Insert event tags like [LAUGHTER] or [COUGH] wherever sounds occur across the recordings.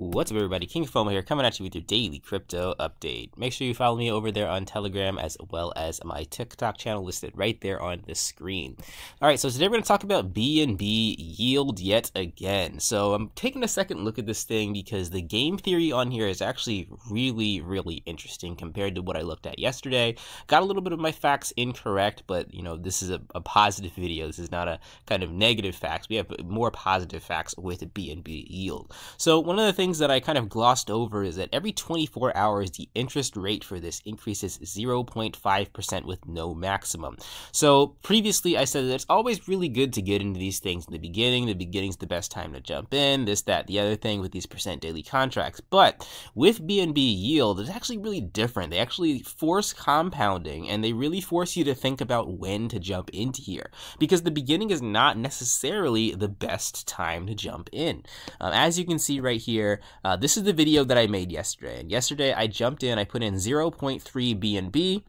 What's up, everybody? King FOMO here, coming at you with your daily crypto update. Make sure you follow me over there on Telegram as well as my TikTok channel listed right there on the screen. All right, so today we're going to talk about BNB yield yet again. So I'm taking a second look at this thing because the game theory on here is actually really, really interesting compared to what I looked at yesterday. Got a little bit of my facts incorrect, but you know this is a, a positive video. This is not a kind of negative facts. We have more positive facts with BNB yield. So one of the things things that I kind of glossed over is that every 24 hours, the interest rate for this increases 0.5% with no maximum. So previously, I said that it's always really good to get into these things in the beginning. The beginning's the best time to jump in, this, that, the other thing with these percent daily contracts. But with BNB yield, it's actually really different. They actually force compounding and they really force you to think about when to jump into here because the beginning is not necessarily the best time to jump in. Um, as you can see right here, uh, this is the video that I made yesterday. And yesterday I jumped in, I put in 0.3 BNB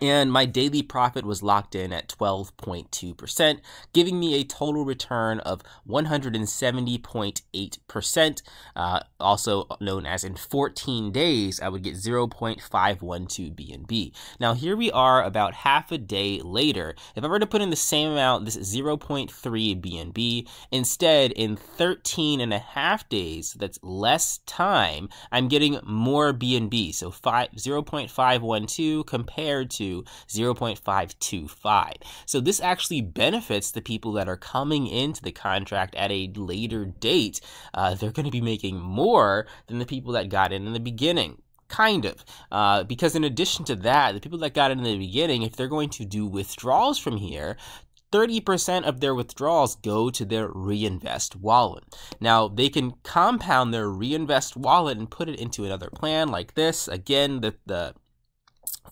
and my daily profit was locked in at 12.2%, giving me a total return of 170.8%, uh, also known as in 14 days, I would get 0.512 BNB. Now, here we are about half a day later. If I were to put in the same amount, this 0.3 BNB, instead, in 13 and a half days, that's less time, I'm getting more BNB. So 5, 0.512 compared to to 0.525. So this actually benefits the people that are coming into the contract at a later date. Uh, they're going to be making more than the people that got in in the beginning kind of uh, because in addition to that the people that got in, in the beginning if they're going to do withdrawals from here 30% of their withdrawals go to their reinvest wallet. Now, they can compound their reinvest wallet and put it into another plan like this. Again, the, the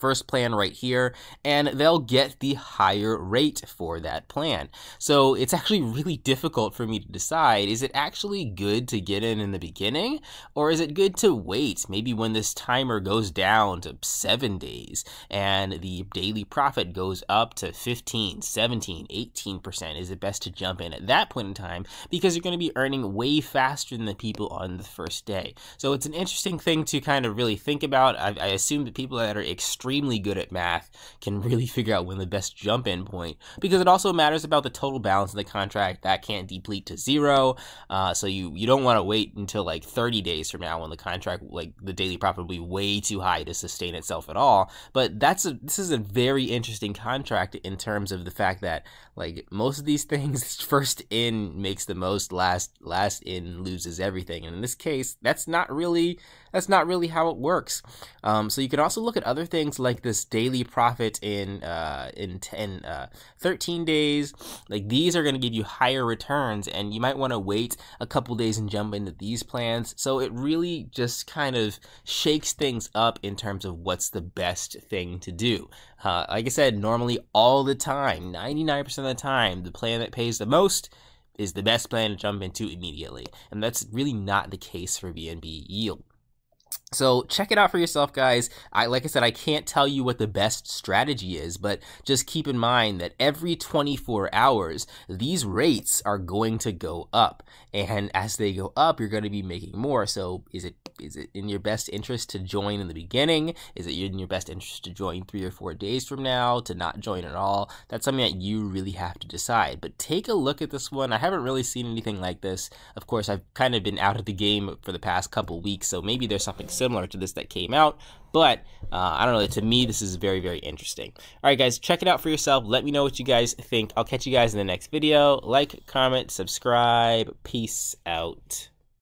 first plan right here, and they'll get the higher rate for that plan. So it's actually really difficult for me to decide, is it actually good to get in in the beginning, or is it good to wait, maybe when this timer goes down to seven days, and the daily profit goes up to 15, 17, 18%, is it best to jump in at that point in time, because you're going to be earning way faster than the people on the first day. So it's an interesting thing to kind of really think about. I, I assume that people that are extremely good at math can really [LAUGHS] figure out when the best jump in point because it also matters about the total balance of the contract that can't deplete to zero. Uh, so you you don't want to wait until like 30 days from now when the contract like the daily profit will be way too high to sustain itself at all. But that's a this is a very interesting contract in terms of the fact that like most of these [LAUGHS] things first in makes the most last last in loses everything and in this case that's not really that's not really how it works um, so you can also look at other things like this daily profit in uh, in 10 uh, 13 days. Like these are going to give you higher returns and you might want to wait a couple days and jump into these plans. So it really just kind of shakes things up in terms of what's the best thing to do. Uh, like I said normally all the time 99% of the time the plan that pays the most is the best plan to jump into immediately. And that's really not the case for BNB yield so check it out for yourself, guys. I like I said, I can't tell you what the best strategy is, but just keep in mind that every 24 hours, these rates are going to go up, and as they go up, you're going to be making more. So is it is it in your best interest to join in the beginning? Is it in your best interest to join three or four days from now? To not join at all? That's something that you really have to decide. But take a look at this one. I haven't really seen anything like this. Of course, I've kind of been out of the game for the past couple weeks, so maybe there's something similar to this that came out. But uh, I don't know. To me, this is very, very interesting. All right, guys, check it out for yourself. Let me know what you guys think. I'll catch you guys in the next video. Like, comment, subscribe. Peace out.